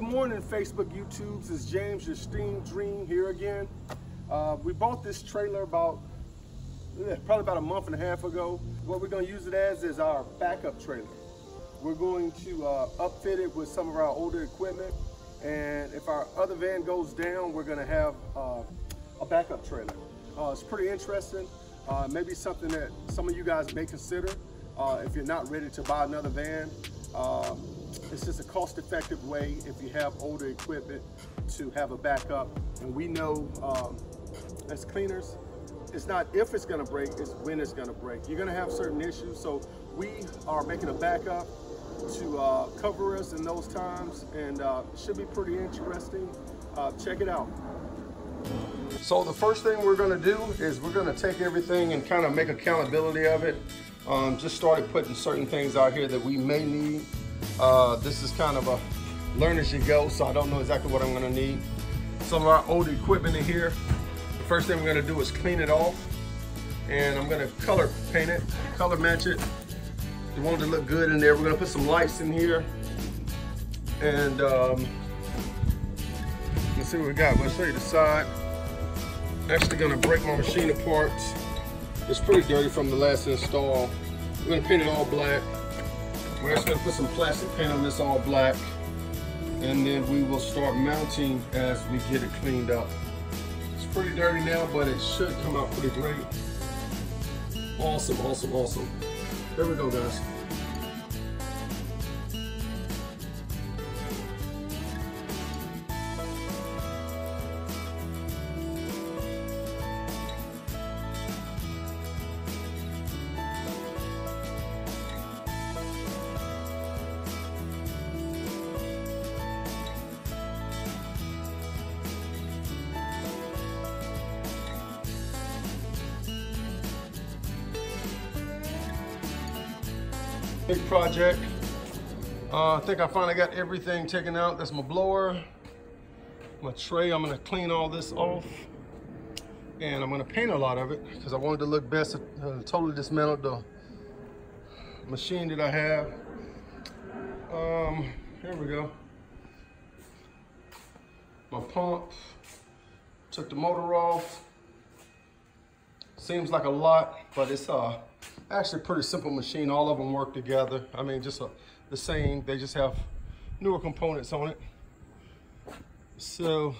good morning, Facebook, YouTubes. It's James, your Steam Dream, here again. Uh, we bought this trailer about, probably about a month and a half ago. What we're gonna use it as is our backup trailer. We're going to uh, upfit it with some of our older equipment. And if our other van goes down, we're gonna have uh, a backup trailer. Uh, it's pretty interesting. Uh, maybe something that some of you guys may consider uh, if you're not ready to buy another van. Um, it's just a cost-effective way if you have older equipment to have a backup. And we know um, as cleaners, it's not if it's gonna break, it's when it's gonna break. You're gonna have certain issues, so we are making a backup to uh, cover us in those times and uh, should be pretty interesting. Uh, check it out. So the first thing we're gonna do is we're gonna take everything and kind of make accountability of it. Um, just started putting certain things out here that we may need. Uh, this is kind of a learn as you go, so I don't know exactly what I'm gonna need. Some of our old equipment in here. The first thing we're gonna do is clean it off and I'm gonna color paint it, color match it. We want it to look good in there. We're gonna put some lights in here and um, let's see what we got. Let's show you the side. Actually gonna break my machine apart. It's pretty dirty from the last install. We're gonna paint it all black. We're just gonna put some plastic paint on this all black. And then we will start mounting as we get it cleaned up. It's pretty dirty now, but it should come out pretty great. Awesome, awesome, awesome. There we go, guys. Big project. Uh, I think I finally got everything taken out. That's my blower, my tray. I'm gonna clean all this off. And I'm gonna paint a lot of it because I wanted to look best. I uh, totally dismantled the machine that I have. Um, here we go. My pump, took the motor off. Seems like a lot, but it's uh, actually pretty simple machine. All of them work together. I mean, just a, the same. They just have newer components on it. So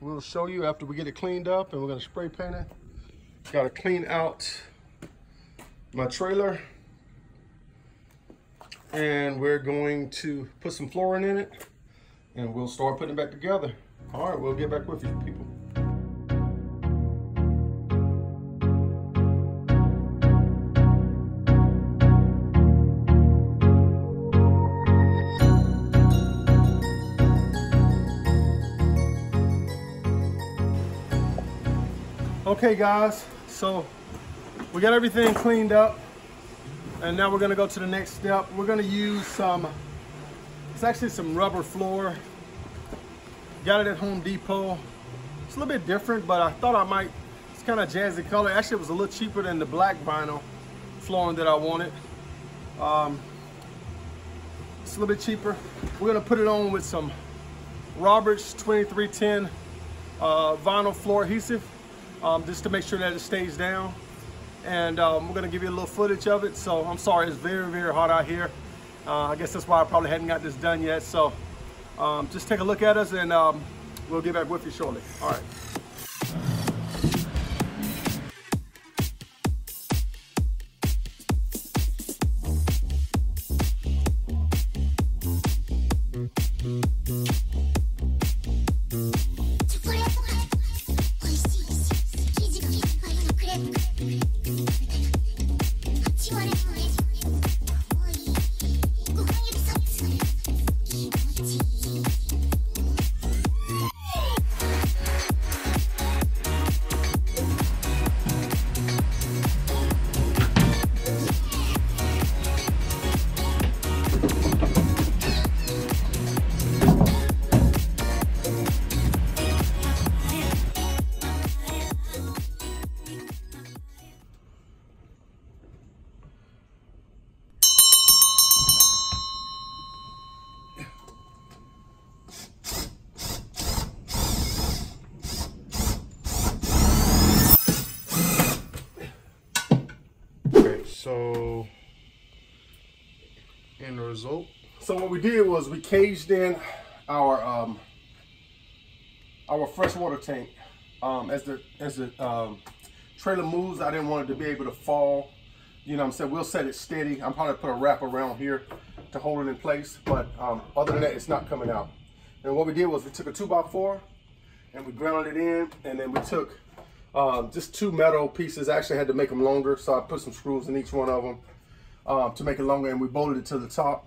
we'll show you after we get it cleaned up and we're gonna spray paint it. Got to clean out my trailer and we're going to put some flooring in it and we'll start putting it back together. All right, we'll get back with you Okay guys, so we got everything cleaned up and now we're gonna go to the next step. We're gonna use some, it's actually some rubber floor. Got it at Home Depot. It's a little bit different, but I thought I might, it's kind of jazzy color. Actually, it was a little cheaper than the black vinyl flooring that I wanted. Um, it's a little bit cheaper. We're gonna put it on with some Roberts 2310 uh, vinyl floor adhesive um, just to make sure that it stays down. And um, we're gonna give you a little footage of it. So I'm sorry, it's very, very hot out here. Uh, I guess that's why I probably hadn't got this done yet. So um, just take a look at us and um, we'll get back with you shortly. All right. Result? So what we did was we caged in our um, our freshwater tank. Um, as the as the um, trailer moves, I didn't want it to be able to fall. You know I'm saying? We'll set it steady. I'm probably put a wrap around here to hold it in place. But um, other than that, it's not coming out. And what we did was we took a two by four and we grounded it in. And then we took um, just two metal pieces. I actually had to make them longer. So I put some screws in each one of them um, to make it longer. And we bolted it to the top,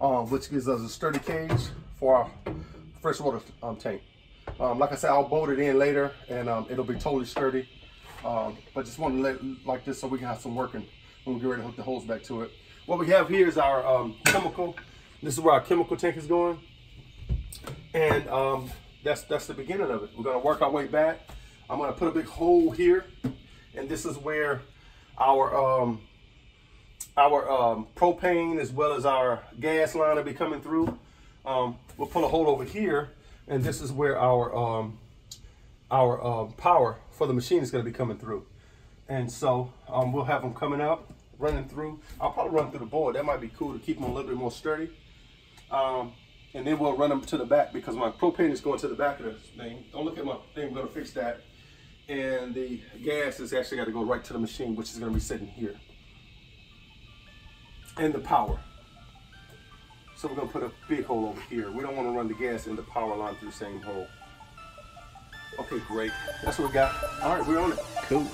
um, which gives us a sturdy cage for our freshwater um, tank. Um, like I said, I'll bolt it in later and um, it'll be totally sturdy. But just want to let like this so we can have some working when we get ready to hook the hose back to it. What we have here is our chemical. This is where our chemical tank is going. And that's that's the beginning of it. We're gonna work our way back. I'm gonna put a big hole here. And this is where our um, our um, propane as well as our gas line will be coming through. Um, we'll pull a hole over here and this is where our um, our uh, power for the machine is going to be coming through. And so um, we'll have them coming up, running through. I'll probably run through the board. That might be cool to keep them a little bit more sturdy. Um, and then we'll run them to the back because my propane is going to the back of this thing. Don't look at my thing, I'm going to fix that. And the gas is actually got to go right to the machine, which is going to be sitting here. And the power. So we're gonna put a big hole over here. We don't wanna run the gas in the power line through the same hole. Okay, great. That's what we got. All right, we're on it. Cool.